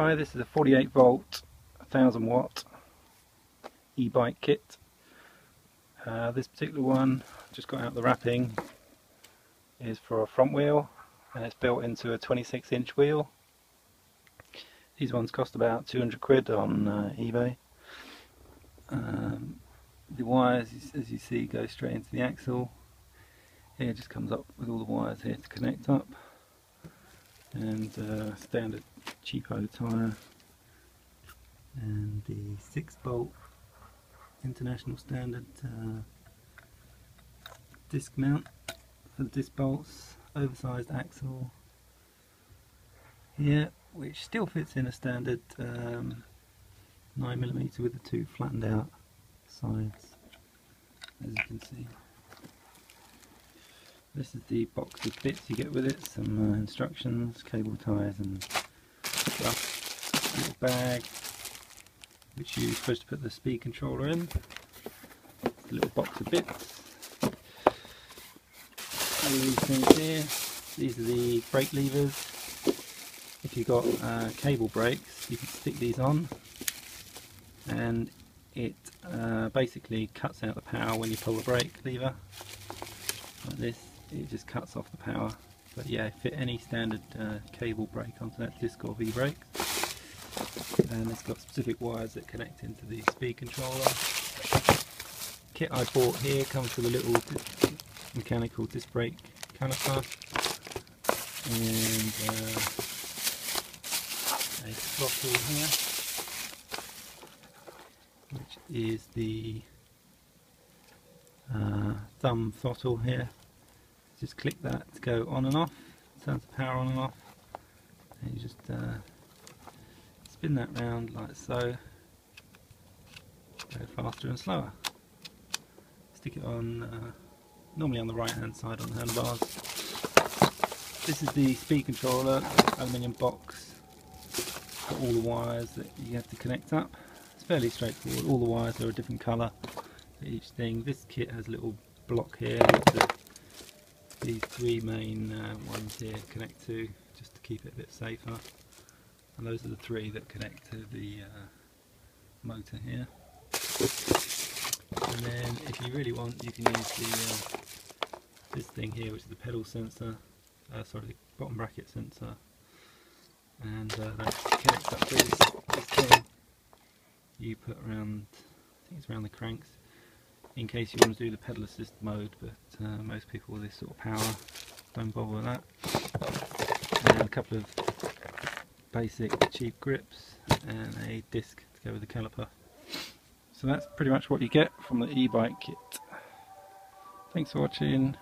Hi, this is a 48 volt, 1000 watt e-bike kit. Uh, this particular one, just got out the wrapping, is for a front wheel and it's built into a 26 inch wheel. These ones cost about 200 quid on uh, eBay. Um, the wires, as you see, go straight into the axle. Here just comes up with all the wires here to connect up and uh, standard cheapo tyre and the 6 bolt international standard uh, disc mount for the disc bolts, oversized axle here which still fits in a standard um, 9mm with the two flattened out sides as you can see. This is the box of bits you get with it, some uh, instructions, cable ties and stuff. Little bag which you're supposed to put the speed controller in. A little box of bits. All these things here. These are the brake levers. If you've got uh, cable brakes you can stick these on and it uh, basically cuts out the power when you pull the brake lever like this it just cuts off the power. But yeah, fit any standard uh, cable brake onto that disc or V-brake. And it's got specific wires that connect into the speed controller. Kit I bought here comes with a little mechanical disc brake canister and uh, a throttle here which is the uh, thumb throttle here just click that to go on and off, turns the power on and off, and you just uh, spin that round like so, go faster and slower. Stick it on, uh, normally on the right hand side on the handlebars. This is the speed controller, aluminium box, got all the wires that you have to connect up. It's fairly straightforward, all the wires are a different colour for each thing. This kit has a little block here these three main uh, ones here connect to just to keep it a bit safer. And those are the three that connect to the uh, motor here. And then if you really want you can use the uh, this thing here which is the pedal sensor uh, sorry the bottom bracket sensor. And uh, that connects up to this, this thing. You put around I think it's around the cranks in case you want to do the pedal assist mode but uh, most people with this sort of power don't bother with that. And a couple of basic cheap grips and a disc to go with the caliper. So that's pretty much what you get from the e-bike kit. Thanks for watching